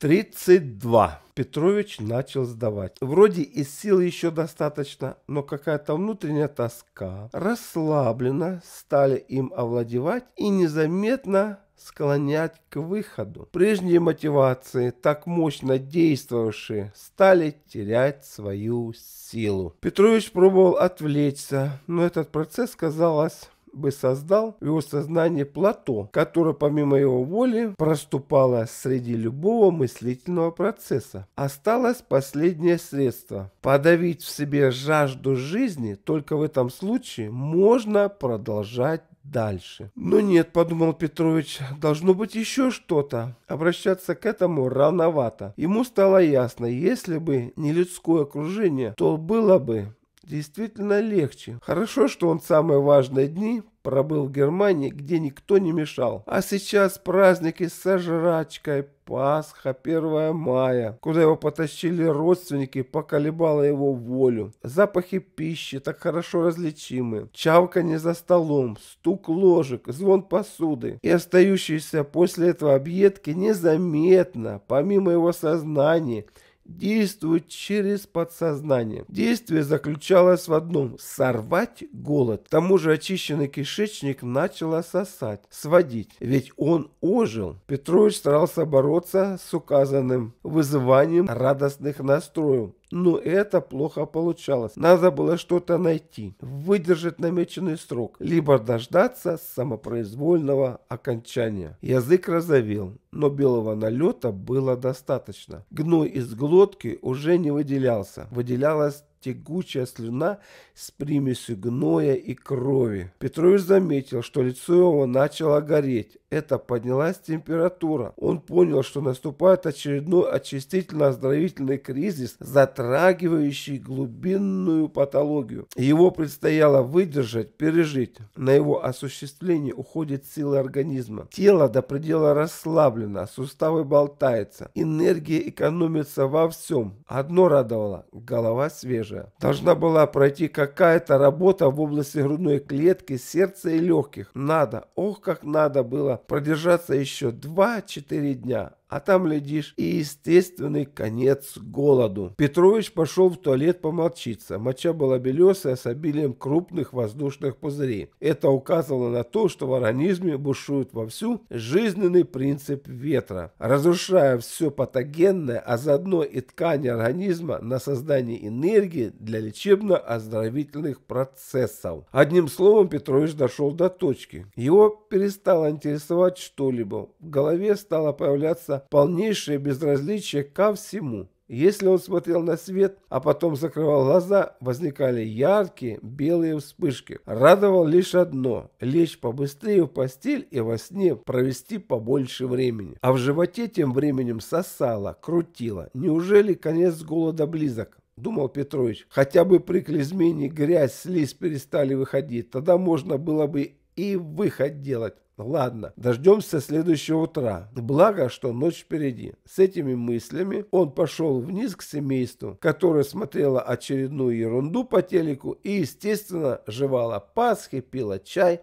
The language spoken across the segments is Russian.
32. Петрович начал сдавать. Вроде и сил еще достаточно, но какая-то внутренняя тоска, расслабленно стали им овладевать и незаметно склонять к выходу. Прежние мотивации, так мощно действовавшие, стали терять свою силу. Петрович пробовал отвлечься, но этот процесс, казалось, бы создал в его сознании плато, которое помимо его воли проступало среди любого мыслительного процесса. Осталось последнее средство. Подавить в себе жажду жизни, только в этом случае можно продолжать дальше. Но нет, подумал Петрович, должно быть еще что-то. Обращаться к этому рановато. Ему стало ясно, если бы не людское окружение, то было бы действительно легче. Хорошо, что он самые важные дни пробыл в Германии, где никто не мешал. А сейчас праздники с жрачкой, Пасха, 1 мая, куда его потащили родственники, поколебало его волю. Запахи пищи так хорошо различимы. Чавканье за столом, стук ложек, звон посуды. И остающиеся после этого объедки незаметно, помимо его сознания, действует через подсознание. Действие заключалось в одном – сорвать голод. К тому же очищенный кишечник начал ососать, сводить, ведь он ожил. Петрович старался бороться с указанным вызыванием радостных настроев. Но это плохо получалось. Надо было что-то найти, выдержать намеченный срок, либо дождаться самопроизвольного окончания. Язык разовел, но белого налета было достаточно. Гной из глотки уже не выделялся. Выделялась тягучая слюна с примесью гноя и крови. Петрович заметил, что лицо его начало гореть. Это поднялась температура. Он понял, что наступает очередной очистительно-оздоровительный кризис, затрагивающий глубинную патологию. Его предстояло выдержать, пережить. На его осуществление уходит сила организма. Тело до предела расслаблено, суставы болтаются. Энергия экономится во всем. Одно радовало – голова свежая. Должна была пройти какая-то работа в области грудной клетки, сердца и легких. Надо, ох, как надо было продержаться еще 2-4 дня, а там, глядишь, и естественный конец голоду. Петрович пошел в туалет помолчиться. Моча была белесая с обилием крупных воздушных пузырей. Это указывало на то, что в организме бушует вовсю жизненный принцип ветра, разрушая все патогенное, а заодно и ткани организма на создание энергии для лечебно-оздоровительных процессов. Одним словом, Петрович дошел до точки. Его перестало интересовать что-либо. В голове стало появляться полнейшее безразличие ко всему. Если он смотрел на свет, а потом закрывал глаза, возникали яркие белые вспышки. Радовал лишь одно – лечь побыстрее в постель и во сне провести побольше времени. А в животе тем временем сосало, крутило. Неужели конец голода близок? Думал Петрович, хотя бы при клизмене грязь, слизь перестали выходить, тогда можно было бы и выход делать. Ладно, дождемся следующего утра. Благо, что ночь впереди. С этими мыслями он пошел вниз к семейству, которое смотрело очередную ерунду по телеку и, естественно, жевало Пасхи, пило чай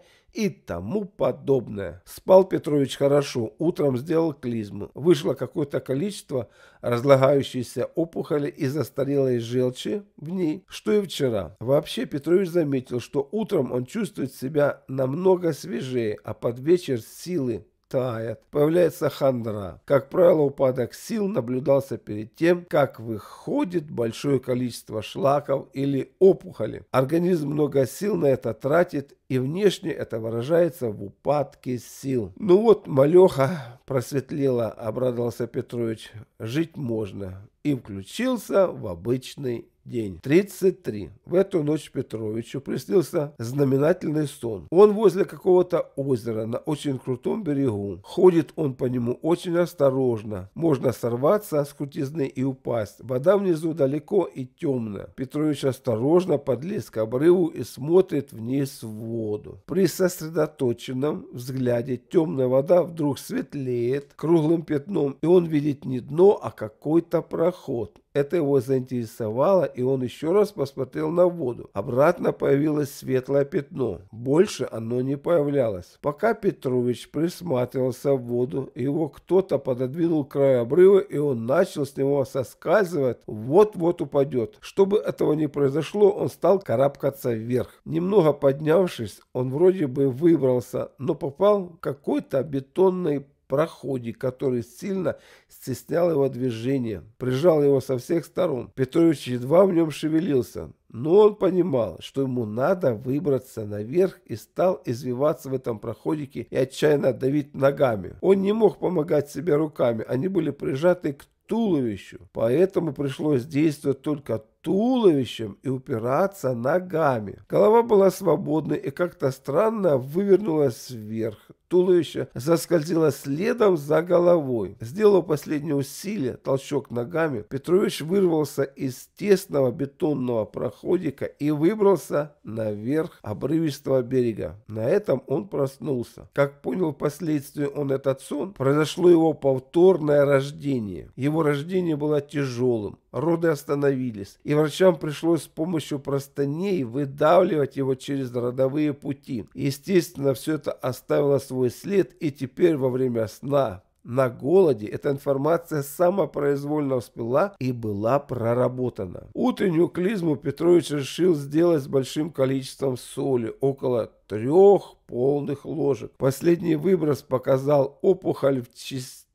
тому подобное. Спал Петрович хорошо, утром сделал клизму. Вышло какое-то количество разлагающейся опухоли и застарелой желчи в ней, что и вчера. Вообще Петрович заметил, что утром он чувствует себя намного свежее, а под вечер силы тает, появляется хандра. Как правило, упадок сил наблюдался перед тем, как выходит большое количество шлаков или опухоли. Организм много сил на это тратит, и внешне это выражается в упадке сил. Ну вот, малеха просветлела, обрадовался Петрович, жить можно. И включился в обычный день. 33. В эту ночь Петровичу приснился знаменательный сон. Он возле какого-то озера на очень крутом берегу. Ходит он по нему очень осторожно. Можно сорваться с крутизны и упасть. Вода внизу далеко и темная. Петрович осторожно подлез к обрыву и смотрит вниз в воду. При сосредоточенном взгляде темная вода вдруг светлеет круглым пятном, и он видит не дно, а какой-то проход. Это его заинтересовало, и он еще раз посмотрел на воду. Обратно появилось светлое пятно. Больше оно не появлялось. Пока Петрович присматривался в воду, его кто-то пододвинул к краю обрыва, и он начал с него соскальзывать, вот-вот упадет. Чтобы этого не произошло, он стал карабкаться вверх. Немного поднявшись, он вроде бы выбрался, но попал в какой-то бетонный проходе, который сильно стеснял его движение, прижал его со всех сторон. Петрович едва в нем шевелился, но он понимал, что ему надо выбраться наверх и стал извиваться в этом проходике и отчаянно давить ногами. Он не мог помогать себе руками, они были прижаты к туловищу, поэтому пришлось действовать только туловищем и упираться ногами. Голова была свободной и как-то странно вывернулась вверх. Туловище заскользило следом за головой. Сделав последнее усилие, толчок ногами, Петрович вырвался из тесного бетонного проходика и выбрался наверх обрывистого берега. На этом он проснулся. Как понял впоследствии он этот сон, произошло его повторное рождение. Его рождение было тяжелым роды остановились, и врачам пришлось с помощью простыней выдавливать его через родовые пути. Естественно, все это оставило свой след, и теперь во время сна на голоде эта информация самопроизвольно всплыла и была проработана. Утреннюю клизму Петрович решил сделать с большим количеством соли, около трех полных ложек. Последний выброс показал опухоль в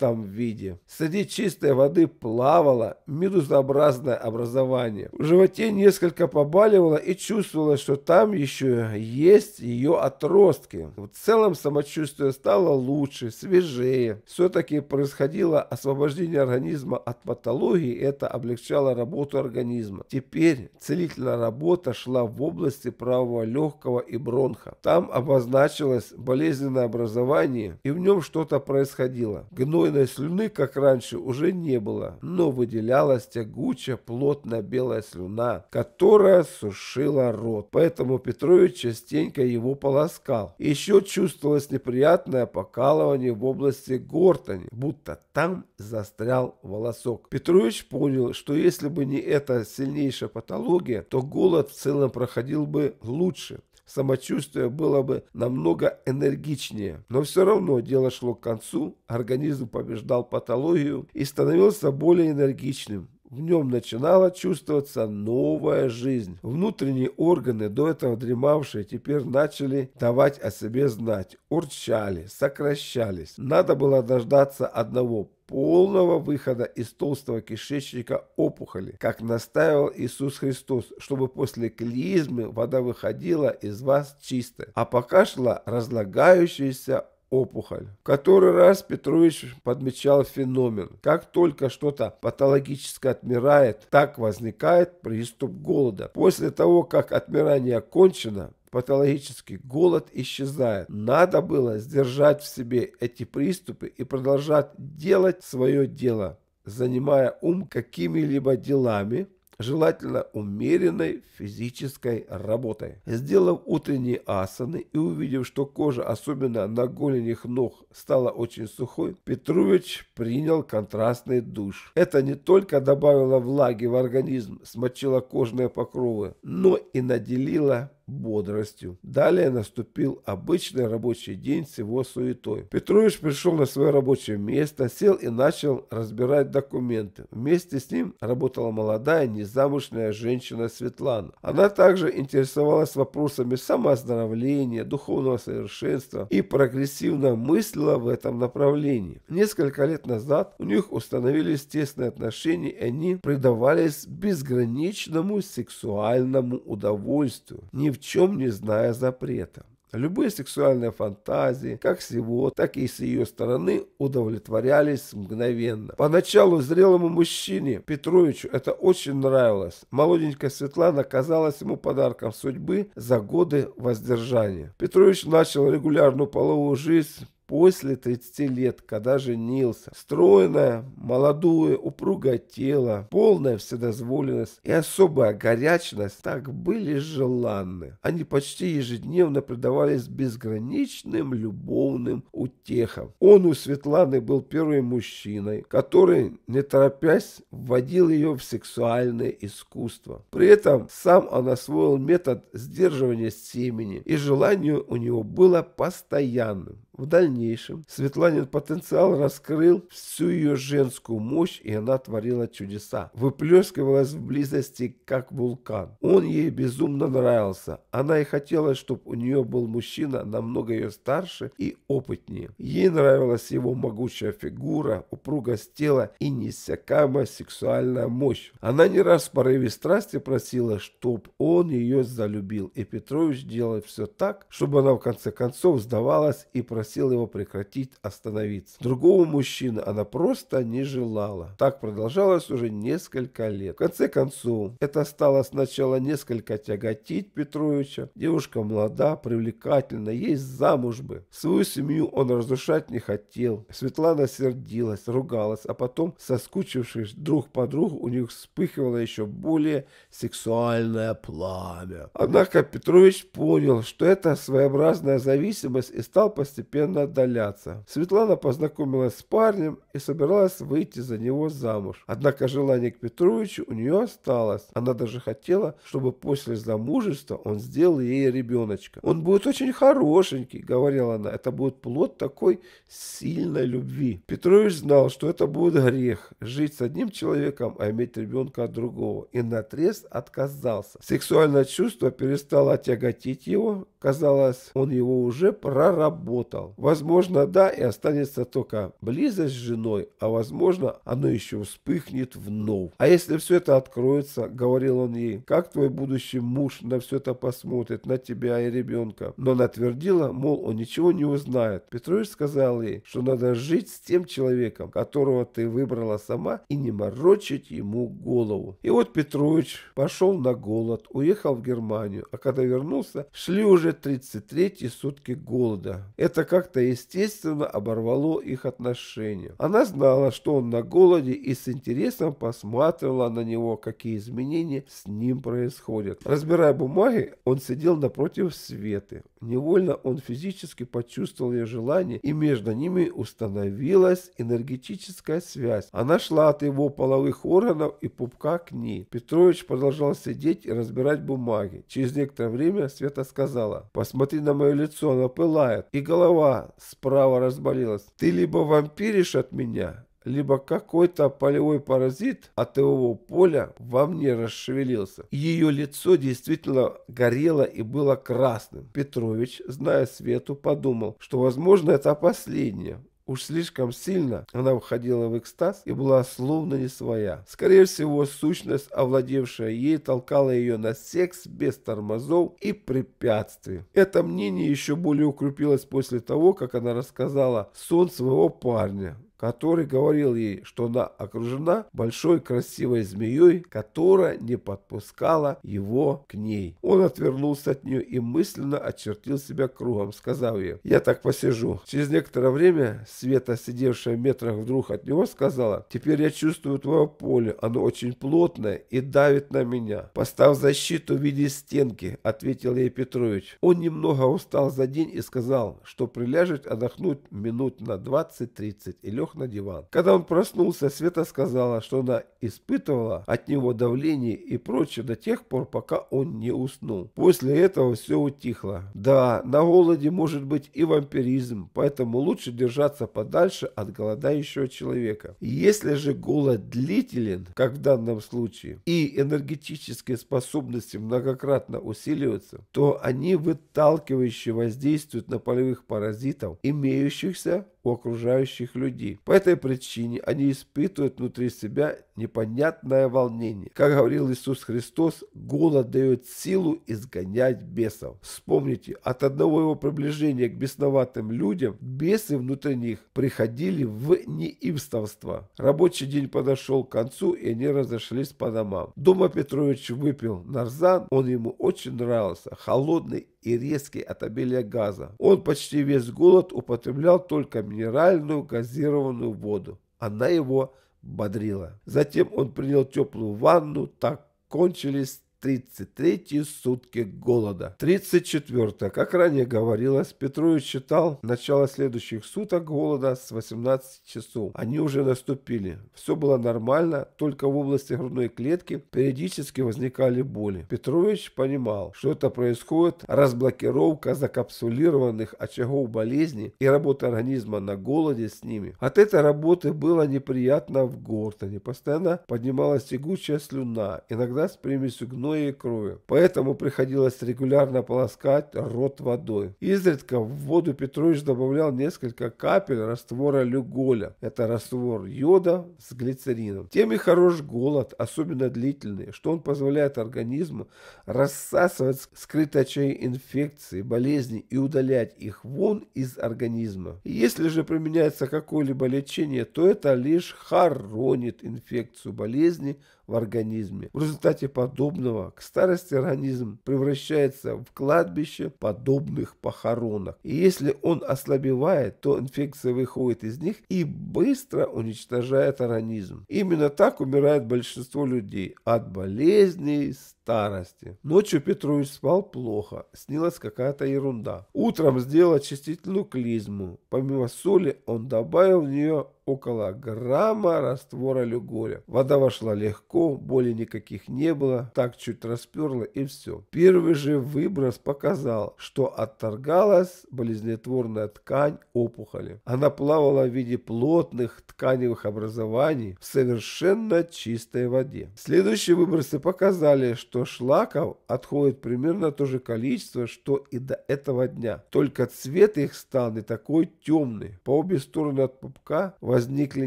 чистом виде. Среди чистой воды плавало медузообразное образование. В животе несколько побаливало и чувствовалось, что там еще есть ее отростки. В целом самочувствие стало лучше, свежее. Все-таки происходило освобождение организма от патологии, это облегчало работу организма. Теперь целительная работа шла в области правого легкого и бронха. Там обозначилось болезненное образование, и в нем что-то происходило. Гнойной слюны, как раньше, уже не было, но выделялась тягучая, плотная белая слюна, которая сушила рот. Поэтому Петрович частенько его полоскал. Еще чувствовалось неприятное покалывание в области гортани, будто там застрял волосок. Петрович понял, что если бы не эта сильнейшая патология, то голод в целом проходил бы лучше самочувствие было бы намного энергичнее. Но все равно дело шло к концу, организм побеждал патологию и становился более энергичным. В нем начинала чувствоваться новая жизнь. Внутренние органы, до этого дремавшие, теперь начали давать о себе знать. Урчали, сокращались. Надо было дождаться одного полного выхода из толстого кишечника опухоли, как настаивал Иисус Христос, чтобы после клизмы вода выходила из вас чистая, а пока шла разлагающаяся опухоль. В который раз Петрович подмечал феномен. Как только что-то патологическое отмирает, так возникает приступ голода. После того, как отмирание окончено, патологический голод исчезает. Надо было сдержать в себе эти приступы и продолжать делать свое дело, занимая ум какими-либо делами, желательно умеренной физической работой. Сделав утренние асаны и увидев, что кожа, особенно на голенях ног, стала очень сухой, Петрович принял контрастный душ. Это не только добавило влаги в организм, смочило кожные покровы, но и наделило бодростью. Далее наступил обычный рабочий день с его суетой. Петрович пришел на свое рабочее место, сел и начал разбирать документы. Вместе с ним работала молодая незамужняя женщина Светлана. Она также интересовалась вопросами самооздоровления, духовного совершенства и прогрессивно мыслила в этом направлении. Несколько лет назад у них установились тесные отношения, и они предавались безграничному сексуальному удовольствию. Не в чем не зная запрета. Любые сексуальные фантазии, как с его, так и с ее стороны, удовлетворялись мгновенно. Поначалу зрелому мужчине, Петровичу, это очень нравилось. Молоденькая Светлана казалась ему подарком судьбы за годы воздержания. Петрович начал регулярную половую жизнь после 30 лет, когда женился. Стройное, молодое, упругое тело, полная вседозволенность и особая горячность так были желанны. Они почти ежедневно предавались безграничным любовным утехам. Он у Светланы был первым мужчиной, который, не торопясь, вводил ее в сексуальное искусство. При этом сам он освоил метод сдерживания семени, и желание у него было постоянным. В дальнейшем Светланин потенциал раскрыл всю ее женскую мощь, и она творила чудеса. Выплескивалась в близости, как вулкан. Он ей безумно нравился. Она и хотела, чтобы у нее был мужчина намного ее старше и опытнее. Ей нравилась его могучая фигура, упругость тела и неиссякаемая сексуальная мощь. Она не раз в порыве страсти просила, чтобы он ее залюбил, и Петрович делал все так, чтобы она в конце концов сдавалась и просила просил его прекратить, остановиться. Другого мужчины она просто не желала. Так продолжалось уже несколько лет. В конце концов, это стало сначала несколько тяготить Петровича. Девушка молода, привлекательна, есть замуж бы. Свою семью он разрушать не хотел. Светлана сердилась, ругалась, а потом, соскучившись друг по другу, у них вспыхивало еще более сексуальное пламя. Однако Петрович понял, что это своеобразная зависимость и стал постепенно постепенно отдаляться. Светлана познакомилась с парнем и собиралась выйти за него замуж. Однако желание к Петровичу у нее осталось. Она даже хотела, чтобы после замужества он сделал ей ребеночка. Он будет очень хорошенький, говорила она. Это будет плод такой сильной любви. Петрович знал, что это будет грех. Жить с одним человеком, а иметь ребенка от другого. И наотрез отказался. Сексуальное чувство перестало тяготить его. Казалось, он его уже проработал сказал. Возможно, да, и останется только близость с женой, а возможно, оно еще вспыхнет вновь. А если все это откроется, говорил он ей, как твой будущий муж на все это посмотрит, на тебя и ребенка. Но она твердила, мол, он ничего не узнает. Петрович сказал ей, что надо жить с тем человеком, которого ты выбрала сама, и не морочить ему голову. И вот Петрович пошел на голод, уехал в Германию, а когда вернулся, шли уже 33 сутки голода. Это как-то естественно оборвало их отношения. Она знала, что он на голоде и с интересом посматривала на него, какие изменения с ним происходят. Разбирая бумаги, он сидел напротив Светы. Невольно он физически почувствовал ее желание, и между ними установилась энергетическая связь. Она шла от его половых органов и пупка к ней. Петрович продолжал сидеть и разбирать бумаги. Через некоторое время Света сказала, «Посмотри на мое лицо, оно пылает, и голова справа разболелась. Ты либо вампиришь от меня, либо какой-то полевой паразит от его поля во мне расшевелился. Ее лицо действительно горело и было красным. Петрович, зная Свету, подумал, что возможно это последнее. Уж слишком сильно она входила в экстаз и была словно не своя. Скорее всего, сущность, овладевшая ей, толкала ее на секс без тормозов и препятствий. Это мнение еще более укрепилось после того, как она рассказала сон своего парня, который говорил ей, что она окружена большой красивой змеей, которая не подпускала его к ней. Он отвернулся от нее и мысленно очертил себя кругом, сказав ей, «Я так посижу». Через некоторое время Света, сидевшая в метрах вдруг от него, сказала, «Теперь я чувствую твое поле, оно очень плотное и давит на меня. Поставь защиту в виде стенки», — ответил ей Петрович. Он немного устал за день и сказал, что приляжет отдохнуть минут на 20-30 и лег на диван. Когда он проснулся, Света сказала, что она испытывала от него давление и прочее до тех пор, пока он не уснул. После этого все утихло. Да, на голоде может быть и вампиризм, поэтому лучше держаться подальше от голодающего человека. Если же голод длителен, как в данном случае, и энергетические способности многократно усиливаются, то они выталкивающе воздействуют на полевых паразитов, имеющихся у окружающих людей. По этой причине они испытывают внутри себя непонятное волнение. Как говорил Иисус Христос, голод дает силу изгонять бесов. Вспомните, от одного его приближения к бесноватым людям бесы внутри них приходили в неимствовство. Рабочий день подошел к концу, и они разошлись по домам. Дома Петрович выпил нарзан, он ему очень нравился, холодный и резкий от обилия газа. Он почти весь голод употреблял только минеральную газированную воду. Она его бодрила. Затем он принял теплую ванну, так кончились 33 сутки голода. 34. Как ранее говорилось, Петрович считал начало следующих суток голода с 18 часов. Они уже наступили. Все было нормально, только в области грудной клетки периодически возникали боли. Петрович понимал, что это происходит разблокировка закапсулированных очагов болезни и работа организма на голоде с ними. От этой работы было неприятно в гортане. Постоянно поднималась тягучая слюна, иногда с примесью гноя и крови. Поэтому приходилось регулярно полоскать рот водой. Изредка в воду Петрович добавлял несколько капель раствора люголя. Это раствор йода с глицерином. Тем и хорош голод, особенно длительный, что он позволяет организму рассасывать скрытые очаги инфекции, болезней и удалять их вон из организма. Если же применяется какое-либо лечение, то это лишь хоронит инфекцию болезни в организме. В результате подобного к старости организм превращается в кладбище подобных похоронок. И если он ослабевает, то инфекция выходит из них и быстро уничтожает организм. Именно так умирает большинство людей от болезней, старости. Ночью Петрович спал плохо, снилась какая-то ерунда. Утром сделал очистительную клизму. Помимо соли он добавил в нее около грамма раствора люголя. Вода вошла легко, боли никаких не было, так чуть расперла и все. Первый же выброс показал, что отторгалась болезнетворная ткань опухоли. Она плавала в виде плотных тканевых образований в совершенно чистой воде. Следующие выбросы показали, что шлаков отходит примерно то же количество, что и до этого дня. Только цвет их стал не такой темный. По обе стороны от пупка возникли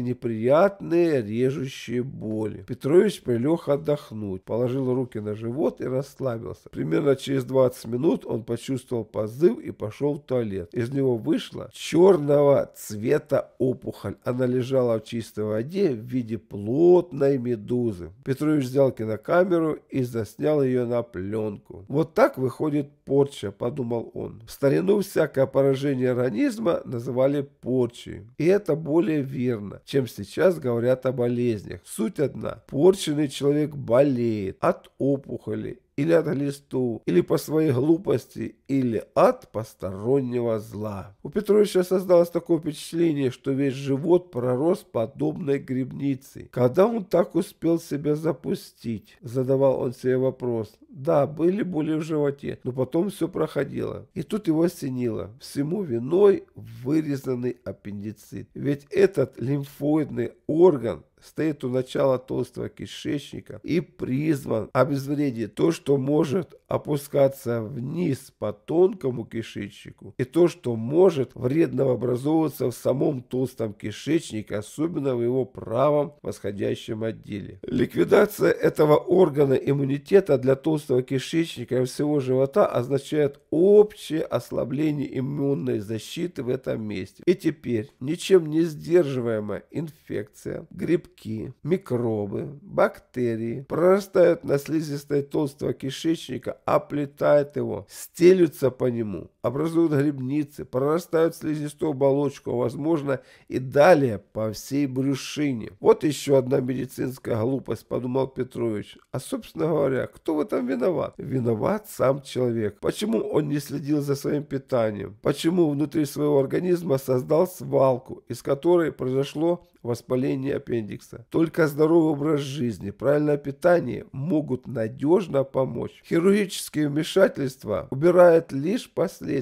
неприятные режущие боли. Петрович прилег отдохнуть, положил руки на живот и расслабился. Примерно через 20 минут он почувствовал позыв и пошел в туалет. Из него вышла черного цвета опухоль. Она лежала в чистой воде в виде плотной медузы. Петрович взял кинокамеру и заснял ее на пленку. Вот так выходит порча, подумал он. В старину всякое поражение организма называли порчей. И это более верно, чем сейчас говорят о болезнях. Суть одна. Порченный человек болеет от опухоли или от глисту, или по своей глупости, или от постороннего зла. У Петровича создалось такое впечатление, что весь живот пророс подобной грибницей. Когда он так успел себя запустить? Задавал он себе вопрос. Да, были боли в животе, но потом все проходило. И тут его осенило. Всему виной вырезанный аппендицит. Ведь этот лимфоидный орган стоит у начала толстого кишечника и призван обезвредить то, что может опускаться вниз по тонкому кишечнику и то, что может вредно образовываться в самом толстом кишечнике, особенно в его правом восходящем отделе. Ликвидация этого органа иммунитета для толстого кишечника и всего живота означает общее ослабление иммунной защиты в этом месте. И теперь ничем не сдерживаемая инфекция, грибки, микробы, бактерии прорастают на слизистой толстого кишечника, оплетают его, стелются по нему, образуют грибницы, прорастают слизистую оболочку, возможно и далее по всей брюшине. Вот еще одна медицинская глупость, подумал Петрович. А собственно говоря, кто в этом виноват? Виноват сам человек. Почему он не следил за своим питанием? Почему внутри своего организма создал свалку, из которой произошло воспаление аппендикса. Только здоровый образ жизни, правильное питание могут надежно помочь. Хирургические вмешательства убирают лишь последствия.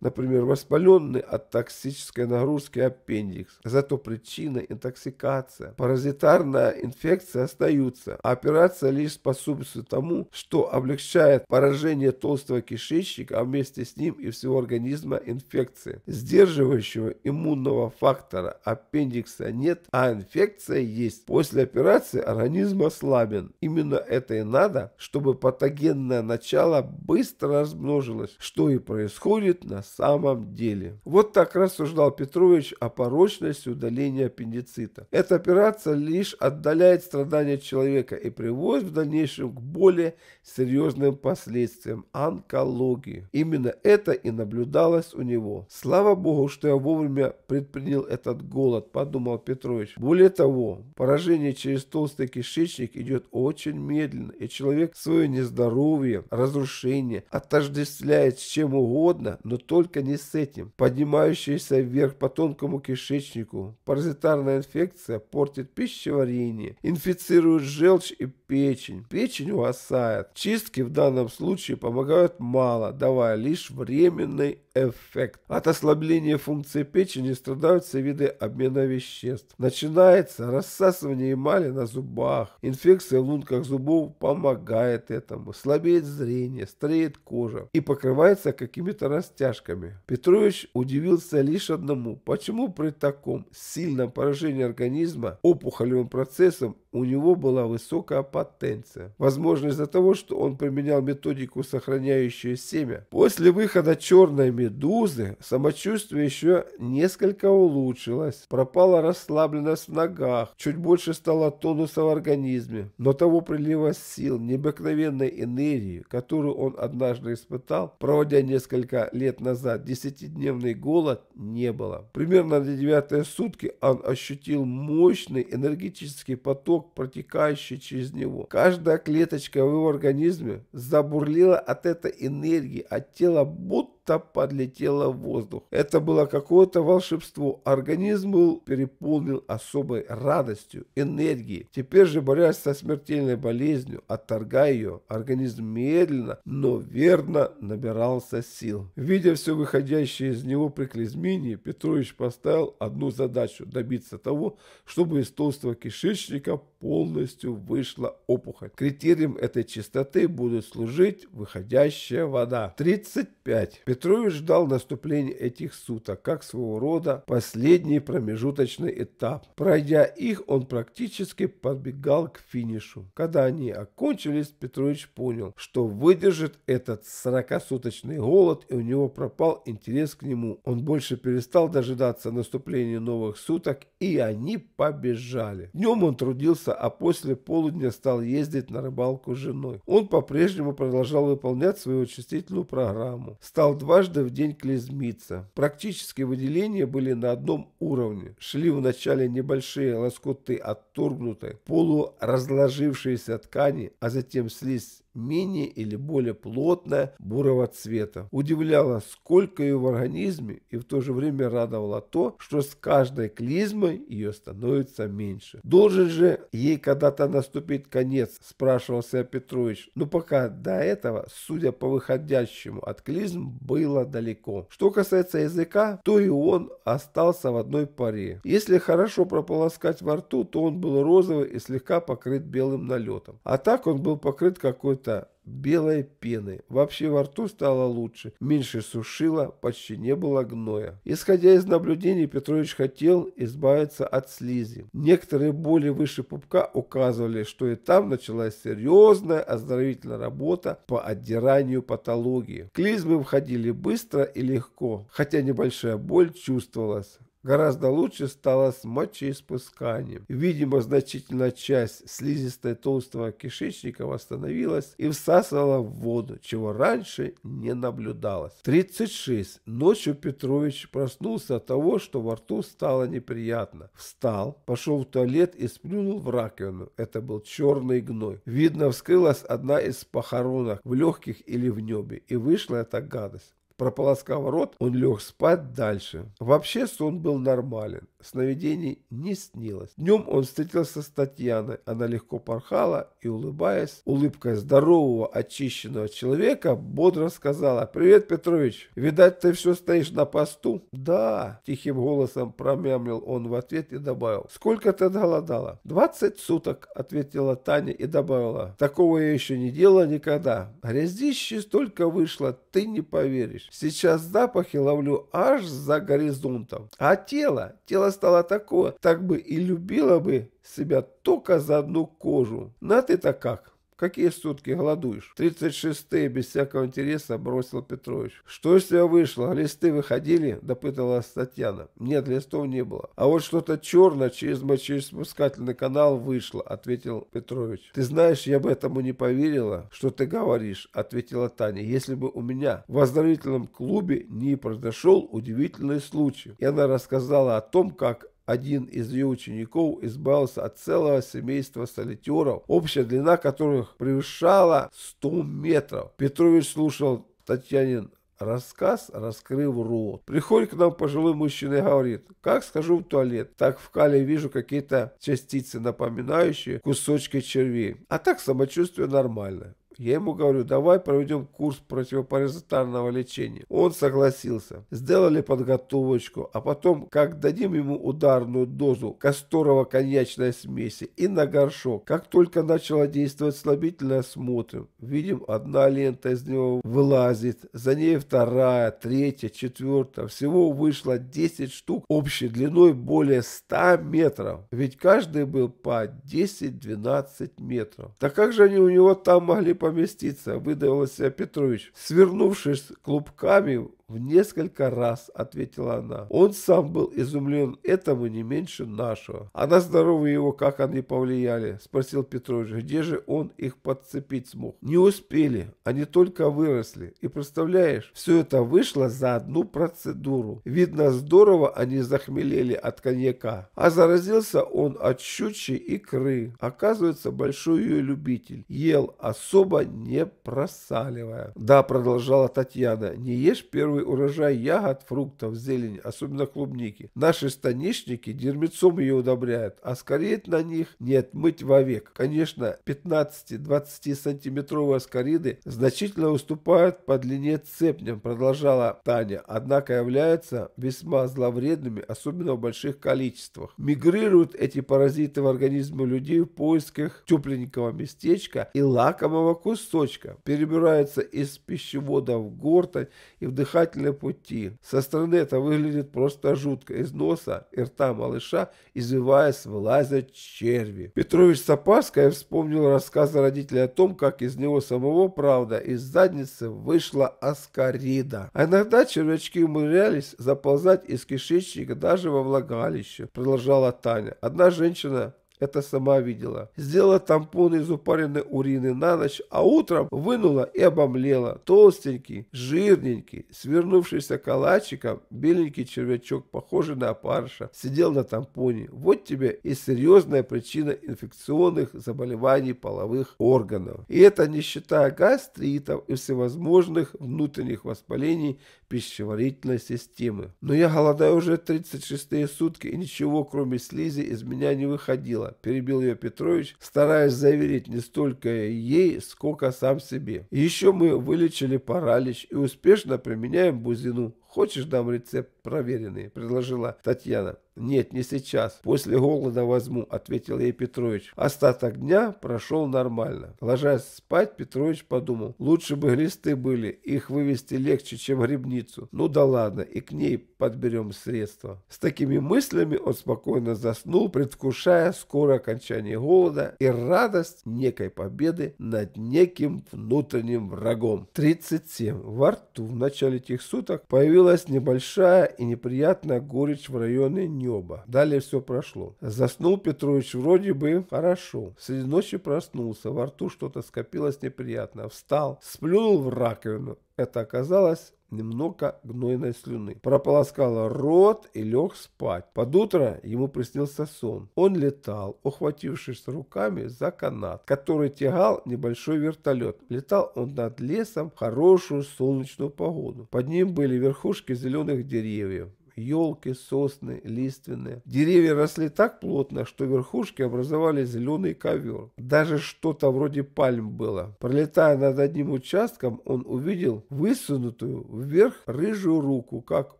Например, воспаленный от токсической нагрузки аппендикс. Зато причина интоксикация. Паразитарная инфекция остаются. А операция лишь способствует тому, что облегчает поражение толстого кишечника, а вместе с ним и всего организма инфекции. Сдерживающего иммунного фактора аппендикса нет, а инфекция есть. После операции организм ослабен. Именно это и надо, чтобы патогенное начало быстро размножилось, что и происходит будет на самом деле. Вот так рассуждал Петрович о порочности удаления аппендицита. Эта операция лишь отдаляет страдания человека и приводит в дальнейшем к более серьезным последствиям – онкологии. Именно это и наблюдалось у него. Слава Богу, что я вовремя предпринял этот голод, подумал Петрович. Более того, поражение через толстый кишечник идет очень медленно, и человек свое нездоровье, разрушение отождествляет с чем угодно, но только не с этим. Поднимающаяся вверх по тонкому кишечнику, паразитарная инфекция портит пищеварение, инфицирует желчь и печень. Печень угасает. Чистки в данном случае помогают мало, давая лишь временный эффект. От ослабления функции печени страдают все виды обмена веществ. Начинается рассасывание эмали на зубах. Инфекция в лунках зубов помогает этому. Слабеет зрение, стареет кожа и покрывается какими-то растяжками. Петрович удивился лишь одному. Почему при таком сильном поражении организма опухолевым процессом у него была высокая потенция. Возможно из-за того, что он применял методику, сохраняющую семя. После выхода черной медузы самочувствие еще несколько улучшилось. Пропала расслабленность в ногах, чуть больше стало тонуса в организме. Но того прилива сил, необыкновенной энергии, которую он однажды испытал, проводя несколько лет назад десятидневный голод, не было. Примерно на девятые сутки он ощутил мощный энергетический поток, протекающий через него. Каждая клеточка в его организме забурлила от этой энергии, а тело будто будто подлетела в воздух. Это было какое-то волшебство. Организм был переполнен особой радостью, энергией. Теперь же, борясь со смертельной болезнью, отторгая ее, организм медленно, но верно набирался сил. Видя все выходящее из него при клизминии, Петрович поставил одну задачу – добиться того, чтобы из толстого кишечника полностью вышла опухоль. Критерием этой чистоты будет служить выходящая вода. 35. Петрович ждал наступления этих суток, как своего рода последний промежуточный этап. Пройдя их, он практически подбегал к финишу. Когда они окончились, Петрович понял, что выдержит этот 40-суточный голод, и у него пропал интерес к нему. Он больше перестал дожидаться наступления новых суток, и они побежали. Днем он трудился а после полудня стал ездить на рыбалку с женой. Он по-прежнему продолжал выполнять свою очистительную программу. Стал дважды в день клизмиться. Практически выделения были на одном уровне. Шли вначале небольшие лоскуты отторгнутой, полуразложившиеся ткани, а затем слизь менее или более плотная, бурого цвета. Удивляло, сколько ее в организме, и в то же время радовало то, что с каждой клизмой ее становится меньше. Должен же ей когда-то наступить конец, спрашивал себя Петрович. Но пока до этого, судя по выходящему от клизм, было далеко. Что касается языка, то и он остался в одной паре. Если хорошо прополоскать во рту, то он был розовый и слегка покрыт белым налетом. А так он был покрыт какой-то какой-то белой пены. Вообще во рту стало лучше. Меньше сушило, почти не было гноя. Исходя из наблюдений, Петрович хотел избавиться от слизи. Некоторые боли выше пупка указывали, что и там началась серьезная оздоровительная работа по отдиранию патологии. Клизмы входили быстро и легко, хотя небольшая боль чувствовалась. Гораздо лучше стало с мочеиспусканием. Видимо, значительная часть слизистой толстого кишечника восстановилась и всасывала в воду, чего раньше не наблюдалось. 36. Ночью Петрович проснулся от того, что во рту стало неприятно. Встал, пошел в туалет и сплюнул в раковину. Это был черный гной. Видно, вскрылась одна из похоронок в легких или в небе, и вышла эта гадость. Прополоскав рот, он лег спать дальше. Вообще сон был нормален, сновидений не снилось. Днем он встретился с Татьяной. Она легко порхала и, улыбаясь, улыбкой здорового, очищенного человека, бодро сказала «Привет, Петрович, видать, ты все стоишь на посту?» «Да», — тихим голосом промямлил он в ответ и добавил «Сколько ты голодала?» «Двадцать суток», — ответила Таня и добавила «Такого я еще не делала никогда. Грязище столько вышло, ты не поверишь». Сейчас запахи ловлю аж за горизонтом. А тело, тело стало такое, так бы и любило бы себя только за одну кожу. На ты-то как? Какие сутки голодуешь? 36-е, без всякого интереса, бросил Петрович. Что из тебя вышло? Листы выходили? Допыталась Татьяна. Нет, листов не было. А вот что-то черное через мочеиспускательный канал вышло, ответил Петрович. Ты знаешь, я бы этому не поверила, что ты говоришь, ответила Таня. Если бы у меня в оздоровительном клубе не произошел удивительный случай. И она рассказала о том, как один из ее учеников избавился от целого семейства солитеров, общая длина которых превышала 100 метров. Петрович слушал Татьянин рассказ, раскрыв рот. Приходит к нам пожилой мужчина и говорит, как схожу в туалет, так в кале вижу какие-то частицы, напоминающие кусочки червей. А так самочувствие нормальное. Я ему говорю, давай проведем курс противопаразитарного лечения. Он согласился. Сделали подготовочку, а потом, как дадим ему ударную дозу касторово-коньячной смеси и на горшок. Как только начало действовать слабительное, смотрим. Видим, одна лента из него вылазит, за ней вторая, третья, четвертая. Всего вышло 10 штук общей длиной более 100 метров. Ведь каждый был по 10-12 метров. Так как же они у него там могли поместиться? Поместиться, выдавил себя Петрович. Свернувшись клубками в несколько раз, ответила она. Он сам был изумлен этому не меньше нашего. А на здоровье его как они повлияли? Спросил Петрович. Где же он их подцепить смог? Не успели, они только выросли. И представляешь, все это вышло за одну процедуру. Видно, здорово они захмелели от коньяка. А заразился он от щучьей икры. Оказывается, большой ее любитель. Ел особо не просаливая. Да, продолжала Татьяна, не ешь первый первый урожай ягод, фруктов, зелени, особенно клубники. Наши станичники дермецом ее удобряют, а скорее на них не отмыть вовек. Конечно, 15-20 сантиметровые аскариды значительно уступают по длине цепням, продолжала Таня, однако являются весьма зловредными, особенно в больших количествах. Мигрируют эти паразиты в организме людей в поисках тепленького местечка и лакомого кусочка, перебираются из пищевода в гортань и вдыхать дыхательные пути. Со стороны это выглядит просто жутко. Из носа и рта малыша, извиваясь, вылазят черви. Петрович с вспомнил рассказы родителей о том, как из него самого, правда, из задницы вышла аскарида. А иногда червячки умудрялись заползать из кишечника даже во влагалище, продолжала Таня. Одна женщина это сама видела. Сделала тампон из упаренной урины на ночь, а утром вынула и обомлела. Толстенький, жирненький, свернувшийся калачиком, беленький червячок, похожий на опарыша, сидел на тампоне. Вот тебе и серьезная причина инфекционных заболеваний половых органов. И это не считая гастритов и всевозможных внутренних воспалений пищеварительной системы. Но я голодаю уже 36 сутки, и ничего, кроме слизи, из меня не выходило, перебил ее Петрович, стараясь заверить не столько ей, сколько сам себе. Еще мы вылечили паралич и успешно применяем бузину. Хочешь, дам рецепт проверенный, предложила Татьяна. «Нет, не сейчас. После голода возьму», — ответил ей Петрович. Остаток дня прошел нормально. Ложась спать, Петрович подумал, лучше бы глисты были, их вывести легче, чем грибницу. Ну да ладно, и к ней подберем средства. С такими мыслями он спокойно заснул, предвкушая скорое окончание голода и радость некой победы над неким внутренним врагом. 37. Во рту в начале этих суток появилась небольшая и неприятная горечь в районе неба. Далее все прошло. Заснул Петрович вроде бы хорошо. Среди ночи проснулся, во рту что-то скопилось неприятно. Встал, сплюнул в раковину. Это оказалось немного гнойной слюны. Прополоскал рот и лег спать. Под утро ему приснился сон. Он летал, ухватившись руками за канат, который тягал небольшой вертолет. Летал он над лесом в хорошую солнечную погоду. Под ним были верхушки зеленых деревьев елки, сосны, лиственные. Деревья росли так плотно, что верхушки образовали зеленый ковер. Даже что-то вроде пальм было. Пролетая над одним участком, он увидел высунутую вверх рыжую руку, как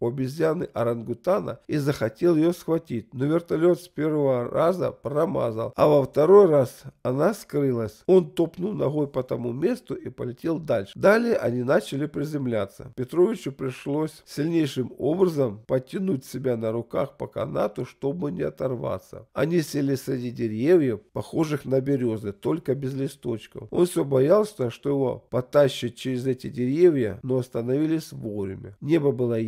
у обезьяны орангутана и захотел ее схватить, но вертолет с первого раза промазал, а во второй раз она скрылась. Он топнул ногой по тому месту и полетел дальше. Далее они начали приземляться. Петровичу пришлось сильнейшим образом подтянуть себя на руках по канату, чтобы не оторваться. Они сели среди деревьев, похожих на березы, только без листочков. Он все боялся, что его потащат через эти деревья, но остановились вовремя. Небо было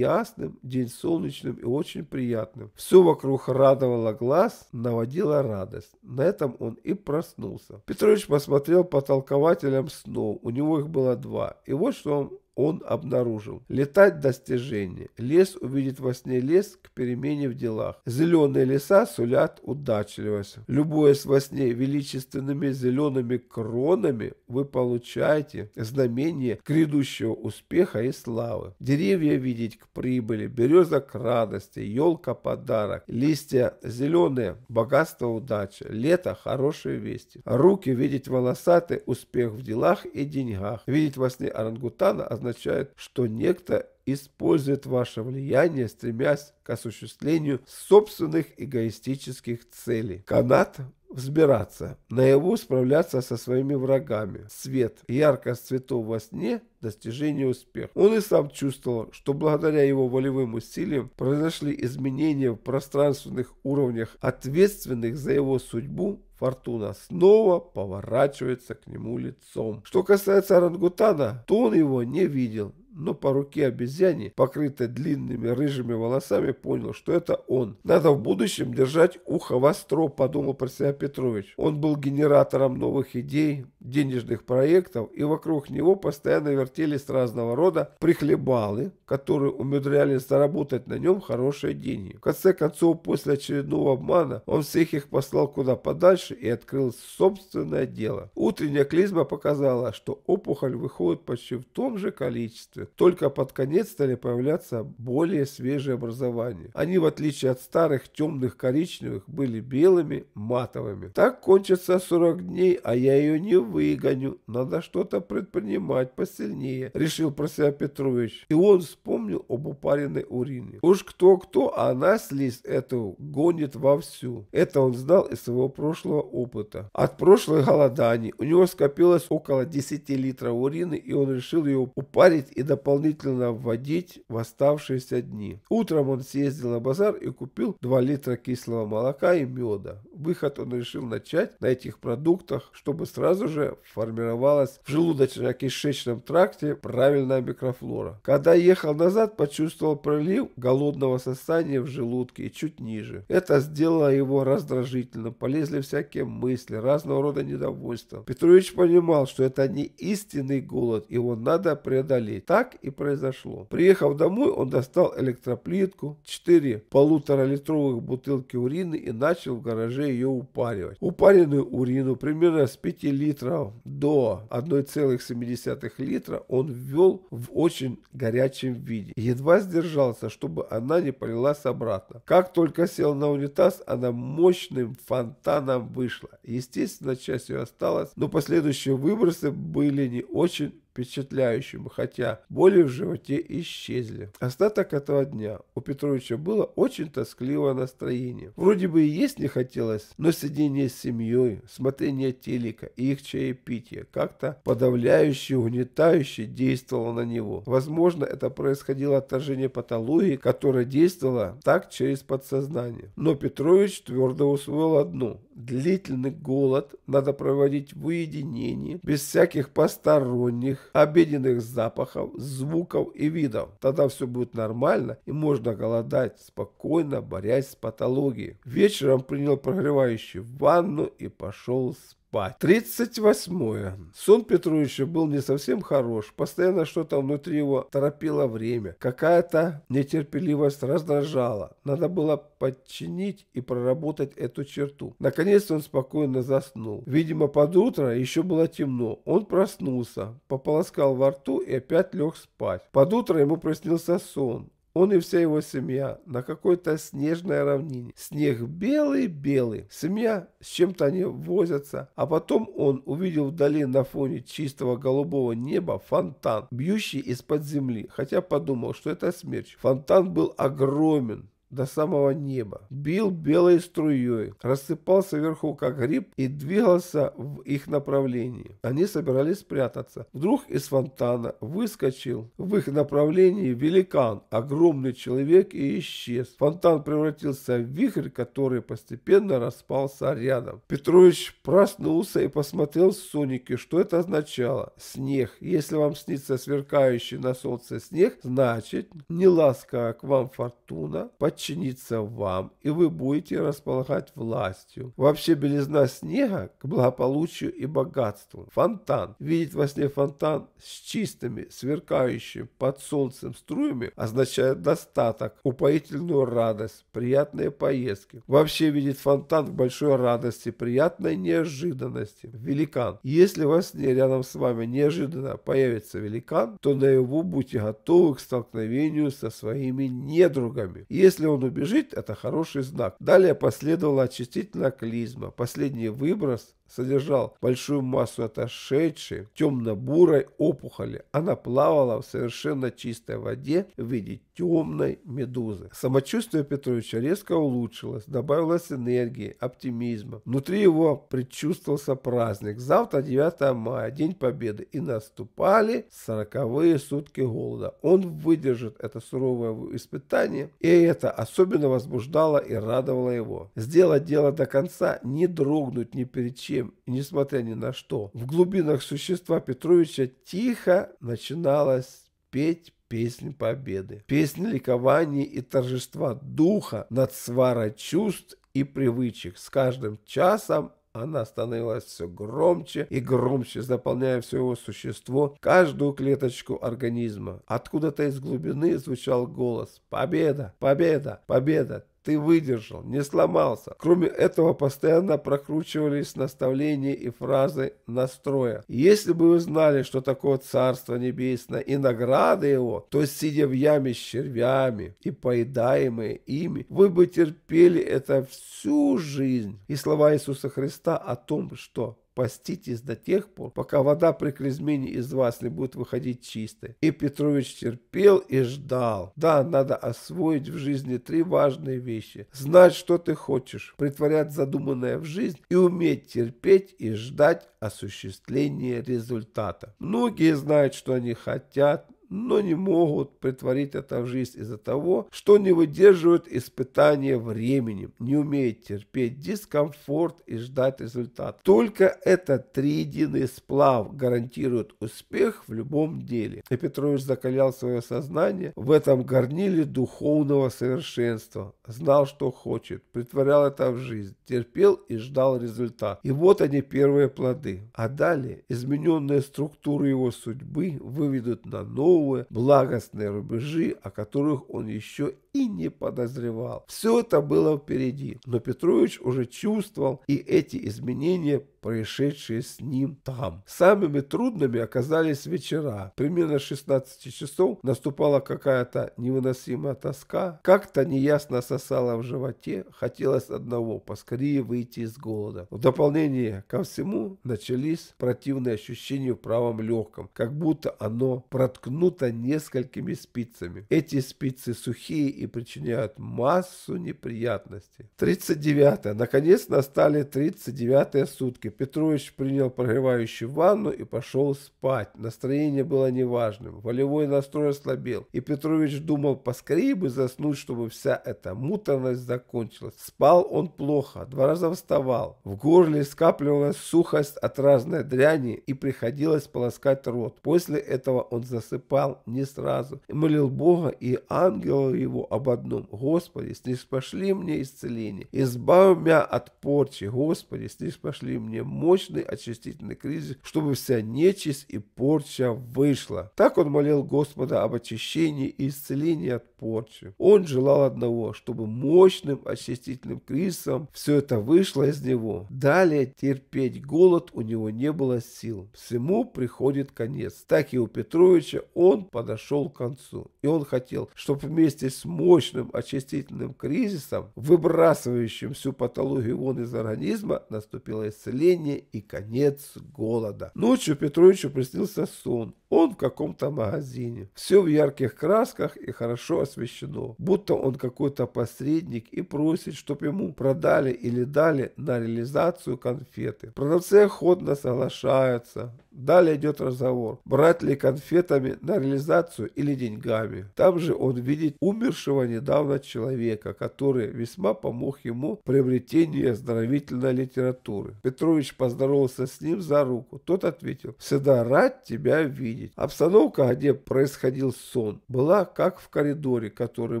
ясным, день солнечным и очень приятным. Все вокруг радовало глаз, наводило радость. На этом он и проснулся. Петрович посмотрел по толкователям снов. У него их было два. И вот что он он обнаружил. Летать достижение. Лес увидит во сне лес к перемене в делах. Зеленые леса сулят удачливость. Любуясь во сне величественными зелеными кронами, вы получаете знамение грядущего успеха и славы. Деревья видеть к прибыли, береза к радости, елка подарок, листья зеленые, богатство удача, лето хорошие вести. Руки видеть волосатый успех в делах и деньгах. Видеть во сне орангутана означает означает, что некто использует ваше влияние, стремясь к осуществлению собственных эгоистических целей. Канат взбираться, наяву справляться со своими врагами. Свет, яркость цветов во сне – достижение успеха. Он и сам чувствовал, что благодаря его волевым усилиям произошли изменения в пространственных уровнях, ответственных за его судьбу Фортуна снова поворачивается к нему лицом. Что касается орангутана, то он его не видел, но по руке обезьяне, покрытой длинными рыжими волосами, понял, что это он. Надо в будущем держать ухо востро, подумал про себя Петрович. Он был генератором новых идей, денежных проектов, и вокруг него постоянно вертелись разного рода прихлебалы, которые умудрялись заработать на нем хорошие деньги. В конце концов, после очередного обмана, он всех их послал куда подальше и открыл собственное дело. Утренняя клизма показала, что опухоль выходит почти в том же количестве, только под конец стали появляться более свежие образования. Они, в отличие от старых темных коричневых, были белыми, матовыми. Так кончится 40 дней, а я ее не выгоню. Надо что-то предпринимать посильнее, решил про себя Петрович. И он вспомнил об упаренной урине. Уж кто-кто, а она слизь эту гонит вовсю. Это он знал из своего прошлого опыта. От прошлых голоданий у него скопилось около 10 литров урины, и он решил ее упарить и дополнительно вводить в оставшиеся дни. Утром он съездил на базар и купил 2 литра кислого молока и меда. Выход он решил начать на этих продуктах, чтобы сразу же формировалась в желудочно-кишечном тракте правильная микрофлора. Когда ехал назад, почувствовал прилив голодного состояния в желудке и чуть ниже. Это сделало его раздражительным, полезли всякие мысли, разного рода недовольства. Петрович понимал, что это не истинный голод, его надо преодолеть. Так и произошло. Приехав домой, он достал электроплитку, 4 полуторалитровых бутылки урины и начал в гараже ее упаривать. Упаренную урину примерно с 5 литров до 1,7 литра он ввел в очень горячем виде. Едва сдержался, чтобы она не полилась обратно. Как только сел на унитаз, она мощным фонтаном вышла. Естественно, часть ее осталась, но последующие выбросы были не очень впечатляющим, хотя боли в животе исчезли. Остаток этого дня у Петровича было очень тоскливое настроение. Вроде бы и есть не хотелось, но сидение с семьей, смотрение телека и их чаепитие как-то подавляюще, угнетающе действовало на него. Возможно, это происходило отторжение патологии, которая действовала так через подсознание. Но Петрович твердо усвоил одну. Длительный голод надо проводить в уединении, без всяких посторонних, обеденных запахов, звуков и видов. Тогда все будет нормально и можно голодать спокойно, борясь с патологией. Вечером принял прогревающую ванну и пошел спать спать. 38. Сон Петровича был не совсем хорош. Постоянно что-то внутри его торопило время. Какая-то нетерпеливость раздражала. Надо было подчинить и проработать эту черту. Наконец он спокойно заснул. Видимо, под утро еще было темно. Он проснулся, пополоскал во рту и опять лег спать. Под утро ему приснился сон. Он и вся его семья, на какой-то снежной равнине. Снег белый-белый. Семья с чем-то они возятся. А потом он увидел вдали на фоне чистого голубого неба фонтан, бьющий из-под земли. Хотя подумал, что это смерч. Фонтан был огромен до самого неба, бил белой струей, рассыпался вверху как гриб и двигался в их направлении. Они собирались спрятаться. Вдруг из фонтана выскочил в их направлении великан, огромный человек и исчез. Фонтан превратился в вихрь, который постепенно распался рядом. Петрович проснулся и посмотрел с Соники, что это означало. Снег. Если вам снится сверкающий на солнце снег, значит, не ласковая к вам фортуна, подчиниться вам, и вы будете располагать властью. Вообще белизна снега к благополучию и богатству. Фонтан. Видеть во сне фонтан с чистыми, сверкающими под солнцем струями означает достаток, упоительную радость, приятные поездки. Вообще видеть фонтан в большой радости, приятной неожиданности. Великан. Если во сне рядом с вами неожиданно появится великан, то наяву будьте готовы к столкновению со своими недругами. Если если он убежит, это хороший знак. Далее последовала очистительная клизма. Последний выброс содержал большую массу отошедшей темно-бурой опухоли. Она плавала в совершенно чистой воде в виде темной медузы. Самочувствие Петровича резко улучшилось, добавилось энергии, оптимизма. Внутри его предчувствовался праздник. Завтра 9 мая, День Победы, и наступали сороковые сутки голода. Он выдержит это суровое испытание, и это особенно возбуждало и радовало его. Сделать дело до конца, не дрогнуть ни перед чем, несмотря ни на что, в глубинах существа Петровича тихо начиналось петь песнь победы, песнь ликования и торжества духа над сварой чувств и привычек. С каждым часом она становилась все громче и громче, заполняя все его существо, каждую клеточку организма. Откуда-то из глубины звучал голос «Победа! Победа! Победа! Ты выдержал, не сломался. Кроме этого, постоянно прокручивались наставления и фразы настроя. Если бы вы знали, что такое Царство Небесное и награды его, то, сидя в яме с червями и поедаемые ими, вы бы терпели это всю жизнь. И слова Иисуса Христа о том, что Поститесь до тех пор, пока вода при клизмене из вас не будет выходить чистой. И Петрович терпел и ждал. Да, надо освоить в жизни три важные вещи. Знать, что ты хочешь, притворять задуманное в жизнь и уметь терпеть и ждать осуществления результата. Многие знают, что они хотят, но не могут притворить это в жизнь из-за того, что не выдерживают испытания временем, не умеют терпеть дискомфорт и ждать результат. Только этот триединый сплав гарантирует успех в любом деле. И Петрович закалял свое сознание в этом горниле духовного совершенства, знал, что хочет, притворял это в жизнь, терпел и ждал результат. И вот они первые плоды. А далее измененные структуры его судьбы выведут на новый новые благостные рубежи, о которых он еще и не подозревал. Все это было впереди, но Петрович уже чувствовал и эти изменения, происшедшие с ним там. Самыми трудными оказались вечера. Примерно 16 часов наступала какая-то невыносимая тоска. Как-то неясно сосала в животе. Хотелось одного – поскорее выйти из голода. В дополнение ко всему начались противные ощущения в правом легком, как будто оно проткнуто несколькими спицами. Эти спицы сухие и причиняют массу неприятностей. 39. Наконец настали 39 сутки. Петрович принял прогревающую ванну и пошел спать. Настроение было неважным. Волевой настрой ослабел. И Петрович думал, поскорее бы заснуть, чтобы вся эта муторность закончилась. Спал он плохо, два раза вставал. В горле скапливалась сухость от разной дряни и приходилось полоскать рот. После этого он засыпал не сразу. И молил Бога и ангелов его об одном. Господи, снизпошли мне исцеление. Избавь меня от порчи. Господи, снизпошли мне мощный очистительный кризис, чтобы вся нечисть и порча вышла. Так он молил Господа об очищении и исцелении от порчи. Он желал одного, чтобы мощным очистительным кризисом все это вышло из него. Далее терпеть голод у него не было сил. Всему приходит конец. Так и у Петровича он подошел к концу. И он хотел, чтобы вместе с мощным очистительным кризисом, выбрасывающим всю патологию вон из организма, наступило исцеление и конец голода. Ночью Петровичу приснился сон. Он в каком-то магазине. Все в ярких красках и хорошо освещено. Будто он какой-то посредник и просит, чтобы ему продали или дали на реализацию конфеты. Продавцы охотно соглашаются. Далее идет разговор, брать ли конфетами на реализацию или деньгами. Там же он видит умершего недавно человека, который весьма помог ему в приобретении оздоровительной литературы. Петрович поздоровался с ним за руку. Тот ответил, всегда рад тебя видеть. Обстановка, где происходил сон, была как в коридоре, который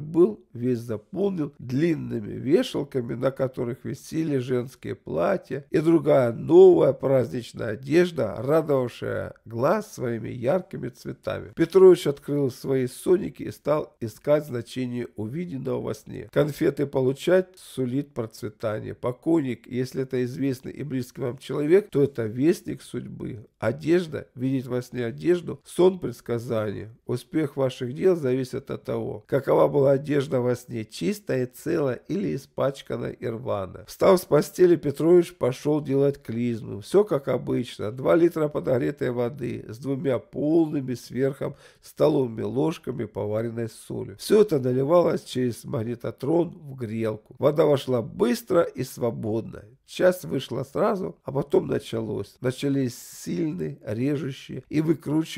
был весь заполнен длинными вешалками, на которых висели женские платья и другая новая праздничная одежда, радовавшая глаз своими яркими цветами. Петрович открыл свои соники и стал искать значение увиденного во сне. Конфеты получать сулит процветание. Покойник, если это известный и близкий вам человек, то это вестник судьбы. Одежда, видеть во сне одежду, сон предсказания. Успех ваших дел зависит от того, какова была одежда во сне, чистая, целая или испачканная и рваная. Встав с постели, Петрович пошел делать клизму. Все как обычно. Два литра подогрева нагретой воды с двумя полными сверхом столовыми ложками поваренной соли. Все это наливалось через магнитотрон в грелку. Вода вошла быстро и свободно. Час вышла сразу, а потом началось. Начались сильные, режущие и выкручивающие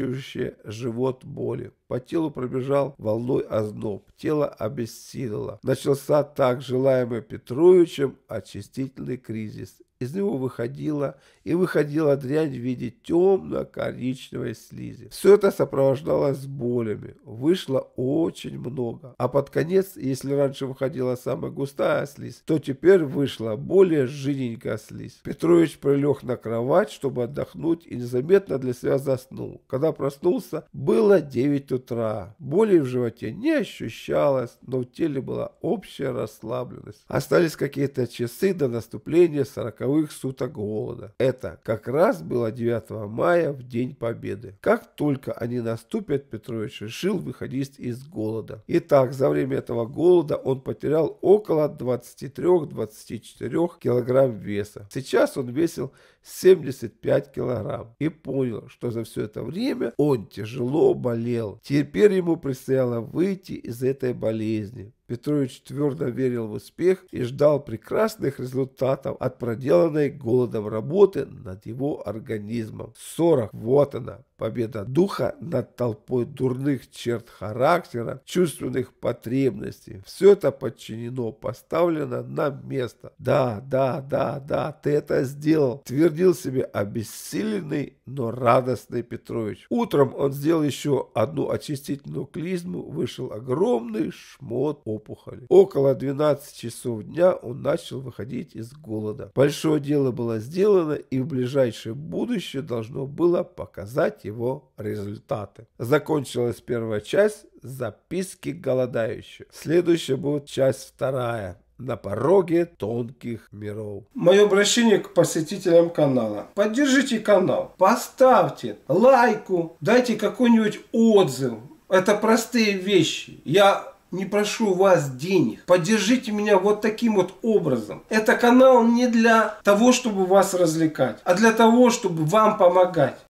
живот боли. По телу пробежал волной озноб. Тело обессилило. Начался так желаемый Петровичем очистительный кризис. Из него выходила и выходила дрянь в виде темно-коричневой слизи. Все это сопровождалось болями. Вышло очень много. А под конец, если раньше выходила самая густая слизь, то теперь вышла более жиденькая слизь. Петрович прилег на кровать, чтобы отдохнуть и незаметно для себя заснул. Когда проснулся, было 9 утра. Боли в животе не ощущалось, но в теле была общая расслабленность. Остались какие-то часы до наступления 40 сороковых суток голода. Это как раз было 9 мая в День Победы. Как только они наступят, Петрович решил выходить из голода. Итак, за время этого голода он потерял около 23-24 килограмм веса. Сейчас он весил 75 килограмм и понял, что за все это время он тяжело болел. Теперь ему предстояло выйти из этой болезни. Петрович твердо верил в успех и ждал прекрасных результатов от проделанной голодом работы над его организмом. 40. Вот она, победа духа над толпой дурных черт характера, чувственных потребностей. Все это подчинено, поставлено на место. Да, да, да, да, ты это сделал, твердил себе обессиленный, но радостный Петрович. Утром он сделал еще одну очистительную клизму, вышел огромный шмот опухоли. Около 12 часов дня он начал выходить из голода. Большое дело было сделано и в ближайшее будущее должно было показать его результаты. Закончилась первая часть записки голодающих. Следующая будет часть вторая на пороге тонких миров. Мое обращение к посетителям канала. Поддержите канал, поставьте лайку, дайте какой-нибудь отзыв. Это простые вещи. Я не прошу вас денег. Поддержите меня вот таким вот образом. Это канал не для того, чтобы вас развлекать, а для того, чтобы вам помогать.